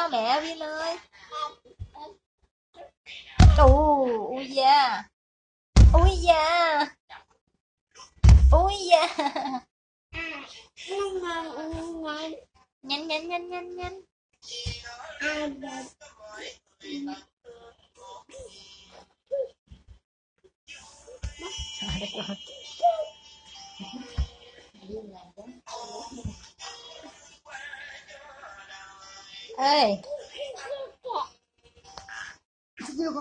đau mẹ Vin ơi. Ù ui da. Ui da. Ui da. Nhanh nhanh nhanh. Nhanh nhanh à, được rồi 哎，这个。